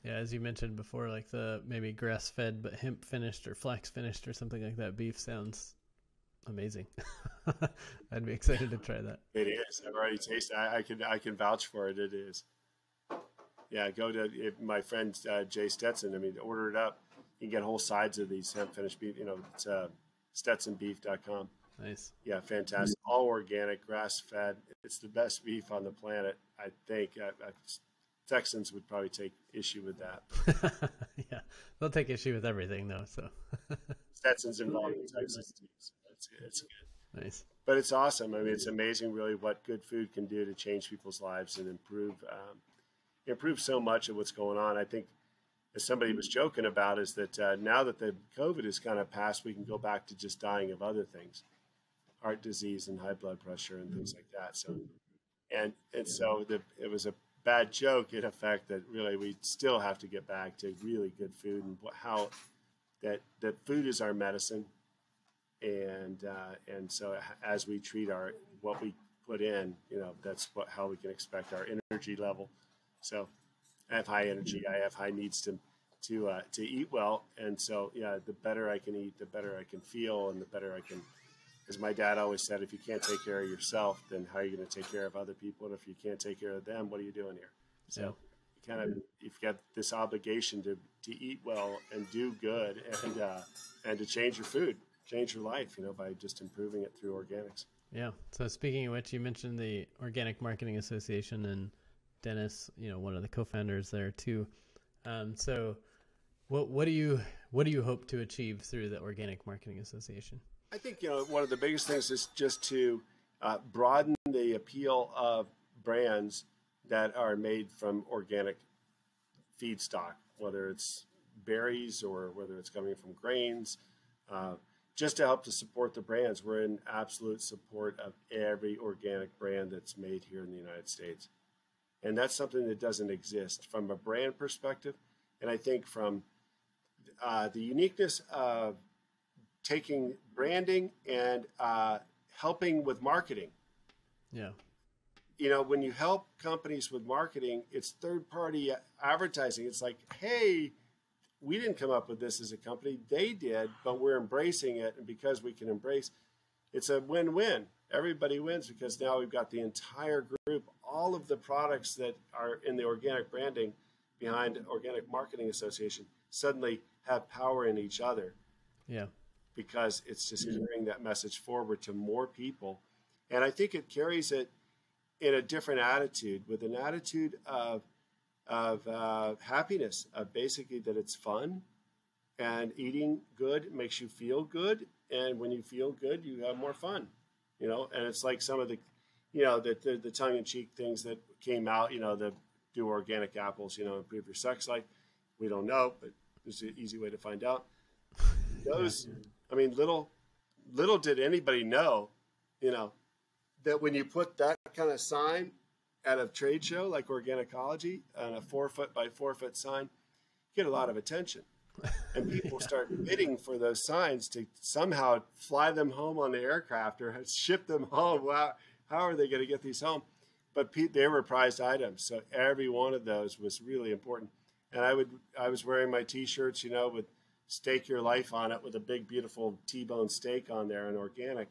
Yeah, as you mentioned before, like the maybe grass fed but hemp finished or flax finished or something like that beef sounds amazing. I'd be excited to try that. It is. I've already tasted. I, I can I can vouch for it. It is. Yeah, go to my friend uh, Jay Stetson. I mean, order it up. You can get whole sides of these hemp finished beef. You know, it's uh, StetsonBeef.com. Nice. Yeah, fantastic. All organic, grass fed. It's the best beef on the planet. I think I, I, Texans would probably take issue with that. yeah, they'll take issue with everything though. So Stetson's involved in Texas teams. It's, good. it's good. Nice. But it's awesome. I mean, it's amazing, really, what good food can do to change people's lives and improve um, improve so much of what's going on. I think, as somebody was joking about, is that uh, now that the COVID is kind of passed, we can go back to just dying of other things heart disease and high blood pressure and things like that. So, and and so the, it was a bad joke in effect that really we still have to get back to really good food and how that that food is our medicine, and uh, and so as we treat our what we put in, you know, that's what how we can expect our energy level. So, I have high energy. I have high needs to to uh, to eat well, and so yeah, the better I can eat, the better I can feel, and the better I can as my dad always said, if you can't take care of yourself, then how are you going to take care of other people? And if you can't take care of them, what are you doing here? So you kind of you've got this obligation to to eat well and do good and uh, and to change your food, change your life, you know, by just improving it through organics. Yeah. So speaking of which, you mentioned the Organic Marketing Association and Dennis, you know, one of the co-founders there too. Um, so, what what do you what do you hope to achieve through the Organic Marketing Association? I think you know one of the biggest things is just to uh, broaden the appeal of brands that are made from organic feedstock, whether it's berries or whether it's coming from grains, uh, just to help to support the brands. We're in absolute support of every organic brand that's made here in the United States. And that's something that doesn't exist from a brand perspective. And I think from uh, the uniqueness of taking branding and uh, helping with marketing. Yeah. You know, when you help companies with marketing, it's third party advertising. It's like, hey, we didn't come up with this as a company. They did, but we're embracing it. And because we can embrace, it's a win win. Everybody wins because now we've got the entire group, all of the products that are in the organic branding behind Organic Marketing Association suddenly have power in each other. Yeah because it's just carrying that message forward to more people. And I think it carries it in a different attitude, with an attitude of of uh, happiness, of basically that it's fun, and eating good makes you feel good, and when you feel good, you have more fun, you know. And it's like some of the, you know, the the, the tongue in cheek things that came out, you know, the do organic apples, you know, improve your sex life. We don't know, but there's an easy way to find out. Those. I mean, little little did anybody know, you know, that when you put that kind of sign at a trade show like Organicology on a four foot by four foot sign, get a lot of attention. And people yeah. start bidding for those signs to somehow fly them home on the aircraft or ship them home. Wow, how are they going to get these home? But they were prized items, so every one of those was really important. And I would, I was wearing my T-shirts, you know, with stake your life on it with a big, beautiful T-bone steak on there and organic.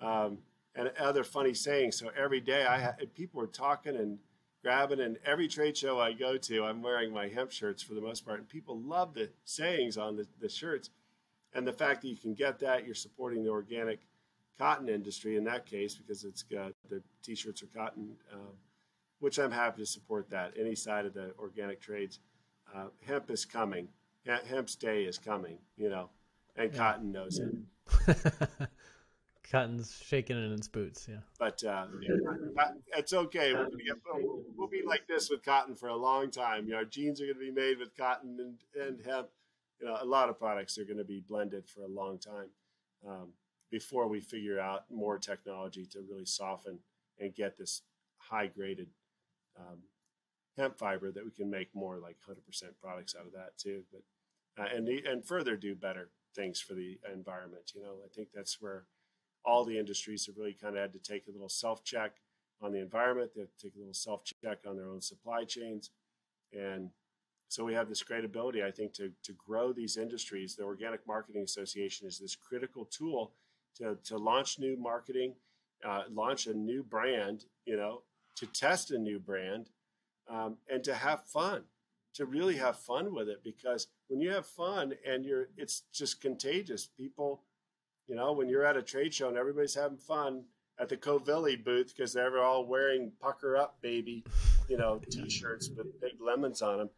Um, and other funny sayings. So every day I had people were talking and grabbing, and every trade show I go to, I'm wearing my hemp shirts for the most part, and people love the sayings on the, the shirts, and the fact that you can get that, you're supporting the organic cotton industry in that case because it's got the t-shirts are cotton, uh, which I'm happy to support that any side of the organic trades. Uh, hemp is coming hemp's day is coming, you know, and yeah. Cotton knows it. Cotton's shaking in its boots. Yeah, but uh, it's okay. We'll, we'll, be like this with cotton for a long time. You know, our jeans are going to be made with cotton and, and hemp. You know, a lot of products are going to be blended for a long time um, before we figure out more technology to really soften and get this high graded um, hemp fiber that we can make more like 100% products out of that too. But uh, and and further do better things for the environment. You know, I think that's where all the industries have really kind of had to take a little self check on the environment. They have to take a little self check on their own supply chains. And so we have this great ability, I think, to, to grow these industries. The Organic Marketing Association is this critical tool to, to launch new marketing, uh, launch a new brand, you know, to test a new brand, um, and to have fun, to really have fun with it. Because when you have fun and you're, it's just contagious. People you know, when you're at a trade show and everybody's having fun at the Covilli booth because they're all wearing "Pucker Up, Baby," you know, T-shirts with big lemons on them.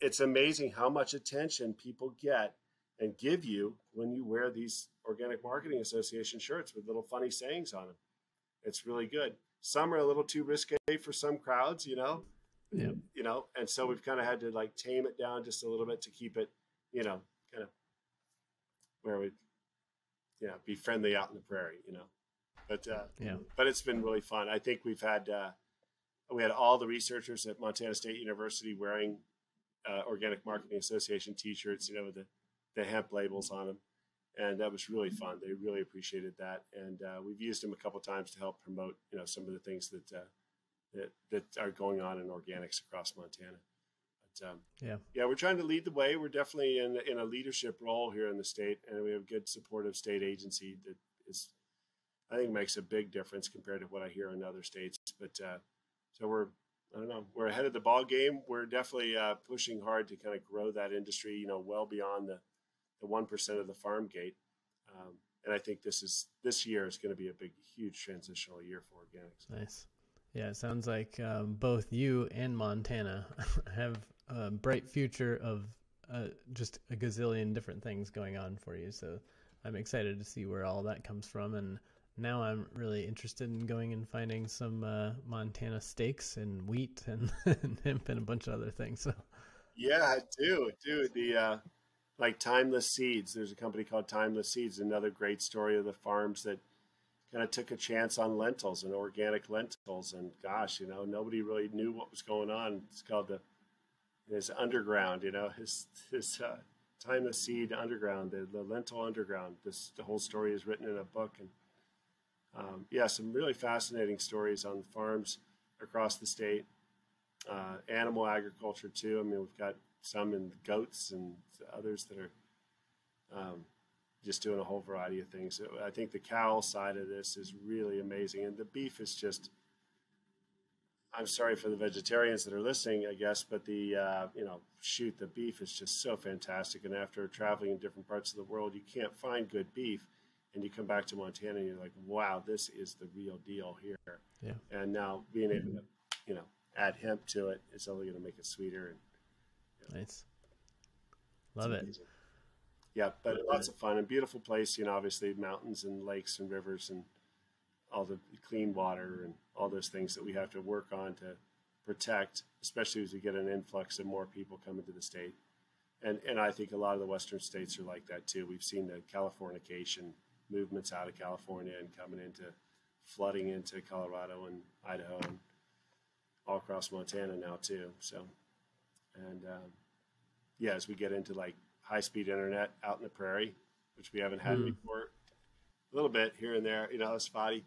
It's amazing how much attention people get and give you when you wear these Organic Marketing Association shirts with little funny sayings on them. It's really good. Some are a little too risque for some crowds, you know. Yeah. You know, and so we've kind of had to like tame it down just a little bit to keep it, you know, kind of where we you know, be friendly out in the prairie, you know. But uh, yeah, but it's been really fun. I think we've had uh, we had all the researchers at Montana State University wearing uh, Organic Marketing Association T-shirts, you know, with the the hemp labels on them, and that was really fun. They really appreciated that, and uh, we've used them a couple times to help promote, you know, some of the things that uh, that that are going on in organics across Montana. But um, yeah, yeah, we're trying to lead the way. We're definitely in in a leadership role here in the state, and we have good supportive state agency that is, I think, makes a big difference compared to what I hear in other states. But uh, so we're I don't know. We're ahead of the ball game. We're definitely uh, pushing hard to kind of grow that industry. You know, well beyond the the one percent of the farm gate. Um, and I think this is this year is going to be a big, huge transitional year for organics. Nice. Yeah, it sounds like um, both you and Montana have a bright future of uh, just a gazillion different things going on for you. So I'm excited to see where all that comes from. And now I'm really interested in going and finding some uh, Montana steaks and wheat and, and, hemp and a bunch of other things. So yeah, I do, do the uh, like Timeless Seeds. There's a company called Timeless Seeds. Another great story of the farms that kind of took a chance on lentils and organic lentils. And gosh, you know, nobody really knew what was going on. It's called the his underground, you know, his his uh, Timeless Seed underground, the, the lentil underground. This the whole story is written in a book, and um, yeah, some really fascinating stories on farms across the state. Uh, animal agriculture too. I mean, we've got some in goats and others that are um, just doing a whole variety of things. I think the cow side of this is really amazing, and the beef is just I'm sorry for the vegetarians that are listening, I guess, but the uh, you know shoot the beef is just so fantastic. And after traveling in different parts of the world, you can't find good beef, and you come back to Montana and you're like, wow, this is the real deal here. Yeah. And now being able to you know add hemp to it is only going to make it sweeter. And you know, nice. Love it. Yeah, but lots of fun and beautiful place. You know, obviously mountains and lakes and rivers and all the clean water and all those things that we have to work on to protect, especially as we get an influx of more people coming to the state. And and I think a lot of the western states are like that too. We've seen the Californication movements out of California and coming into flooding into Colorado and Idaho and all across Montana now too. So, and um, yeah, as we get into like high speed internet out in the prairie, which we haven't had mm. before, a little bit here and there, you know, spotty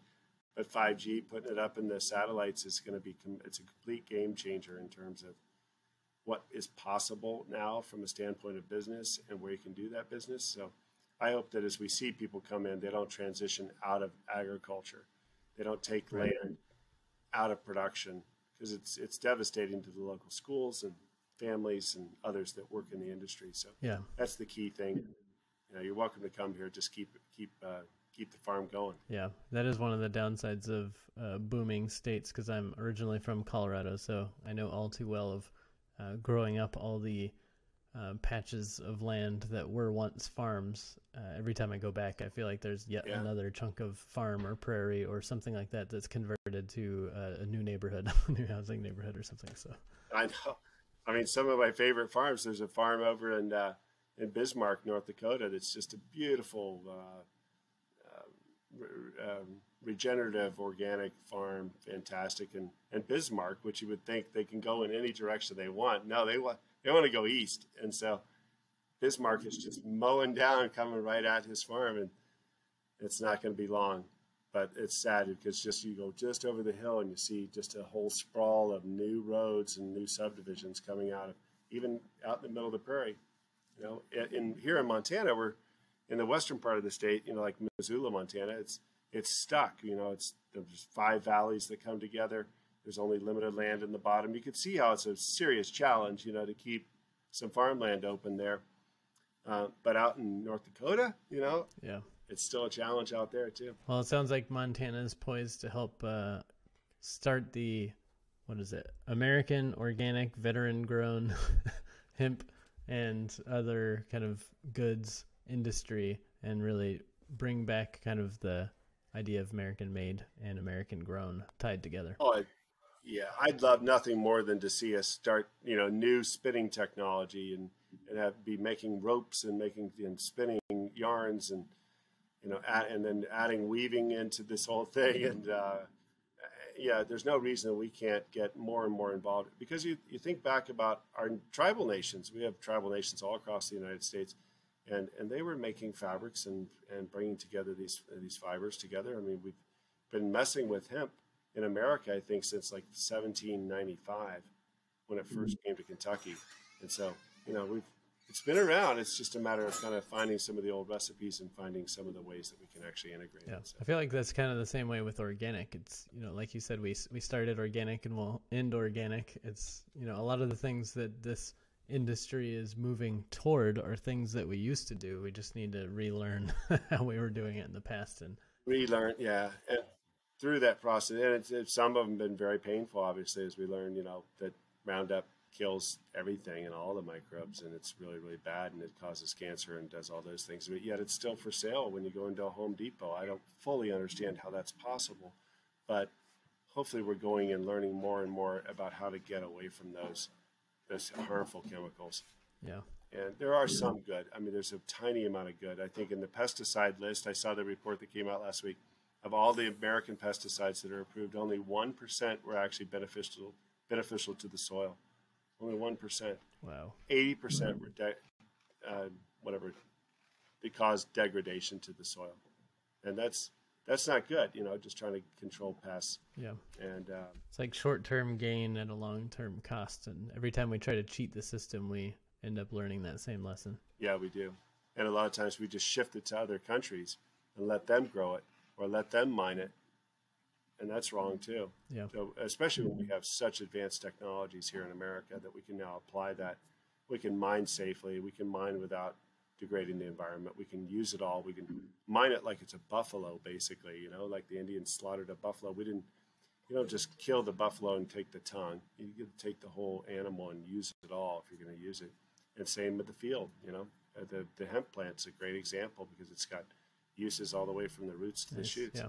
but 5G, putting it up in the satellites is going to be it's a complete game changer in terms of what is possible now from a standpoint of business and where you can do that business. So I hope that as we see people come in, they don't transition out of agriculture. They don't take right. land out of production because it's it's devastating to the local schools and families and others that work in the industry. So yeah, that's the key thing. You know, you're welcome to come here. Just keep keep uh, keep the farm going. Yeah, that is one of the downsides of uh, booming states because I'm originally from Colorado, so I know all too well of uh, growing up all the uh, patches of land that were once farms. Uh, every time I go back, I feel like there's yet Yeah. another chunk of farm or prairie or something like that that's converted to uh, a new neighborhood, a new housing neighborhood or something. So I know. I mean, some of my favorite farms. There's a farm over in uh, in Bismarck, North Dakota. That's just a beautiful, um, regenerative, organic farm. Fantastic. And and Bismarck, which you would think they can go in any direction they want. No, they want they want to go east. And so Bismarck is just mowing down, coming right at his farm, and it's not going to be long. But it's sad because just you go just over the hill and you see just a whole sprawl of new roads and new subdivisions coming out of even out in the middle of the prairie. You know, in, in here in Montana, we're in the western part of the state. You know, like Missoula, Montana, it's it's stuck. You know, it's there's five valleys that come together. There's only limited land in the bottom. You can see how it's a serious challenge. You know, to keep some farmland open there. Uh, but out in North Dakota, you know, yeah. it's still a challenge out there too. Well, it sounds like Montana is poised to help uh, start the what is it? American organic veteran grown hemp and other kind of goods industry and really bring back kind of the idea of American made and American grown tied together. Oh, I, yeah, I'd love nothing more than to see us start, you know, new spinning technology and and have be making ropes and making and spinning yarns and you know, add, and then adding weaving into this whole thing. And uh, yeah, there's no reason we can't get more and more involved because you you think back about our tribal nations. We have tribal nations all across the United States. And, and they were making fabrics and, and bringing together these these fibers together. I mean, we've been messing with hemp in America, I think, since like 1795 when it 1st mm-hmm. came to Kentucky. And so, you know, we've it's been around. It's just a matter of kind of finding some of the old recipes and finding some of the ways that we can actually integrate Yeah, it. So, I feel like that's kind of the same way with organic. It's you know, like you said, we we started organic and we'll end organic. It's you know, a lot of the things that this industry is moving toward are things that we used to do. We just need to relearn how we were doing it in the past. And relearn, yeah, and through that process, and it's, it's, some of them been very painful, obviously, as we learn, you know, that Roundup kills everything and all the microbes, and it's really, really bad, and it causes cancer and does all those things. But yet, it's still for sale when you go into a Home Depot. I don't fully understand how that's possible, but hopefully, we're going and learning more and more about how to get away from those those harmful chemicals. yeah, And there are some good. I mean, there's a tiny amount of good. I think in the pesticide list, I saw the report that came out last week. Of all the American pesticides that are approved, only one percent were actually beneficial beneficial to the soil. Only one percent. wow, Eighty percent were de- uh, whatever they caused degradation to the soil, and that's that's not good. You know, just trying to control pests. yeah. And uh, It's like short-term gain at a long-term cost. And every time we try to cheat the system, we end up learning that same lesson. Yeah, we do. And a lot of times we just shift it to other countries and let them grow it or let them mine it. And that's wrong too. Yeah, So, especially when we have such advanced technologies here in America that we can now apply that. We can mine safely. We can mine without degrading the environment. We can use it all. We can mine it like it's a buffalo, basically. You know, like the Indians slaughtered a buffalo. We didn't. You don't just kill the buffalo and take the tongue. You take the whole animal and use it all if you're going to use it. And same with the field. You know, Uh, the the hemp plant's a great example because it's got uses all the way from the roots to the shoots. Yeah,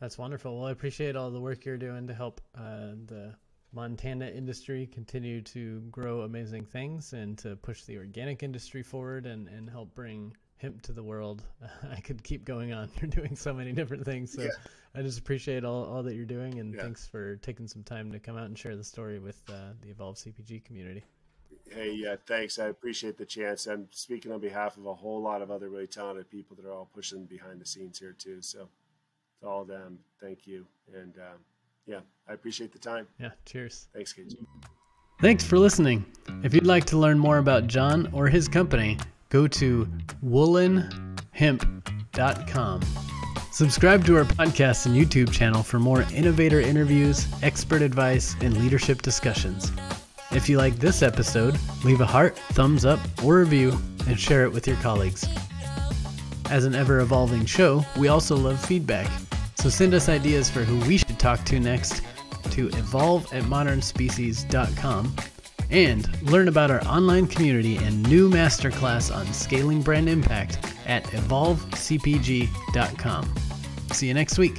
that's wonderful. Well, I appreciate all the work you're doing to help uh, the Montana industry continue to grow amazing things and to push the organic industry forward and, and help bring hemp to the world. I could keep going on. You're doing so many different things. So Yeah. I just appreciate all, all that you're doing and Yeah. thanks for taking some time to come out and share the story with uh, the Evolve CPG community. Hey, yeah, thanks. I appreciate the chance. I'm speaking on behalf of a whole lot of other really talented people that are all pushing behind the scenes here too. So, to all of them, thank you. And um, yeah, I appreciate the time. Yeah, cheers. Thanks, KG. Thanks for listening. If you'd like to learn more about John or his company, go to woolenhemp.com. Subscribe to our podcast and YouTube channel for more innovator interviews, expert advice, and leadership discussions. If you like this episode, leave a heart, thumbs up, or review and share it with your colleagues. As an ever evolving show, we also love feedback. So send us ideas for who we should talk to next to evolve at modernspecies.com and learn about our online community and new masterclass on scaling brand impact at evolvecpg.com. See you next week.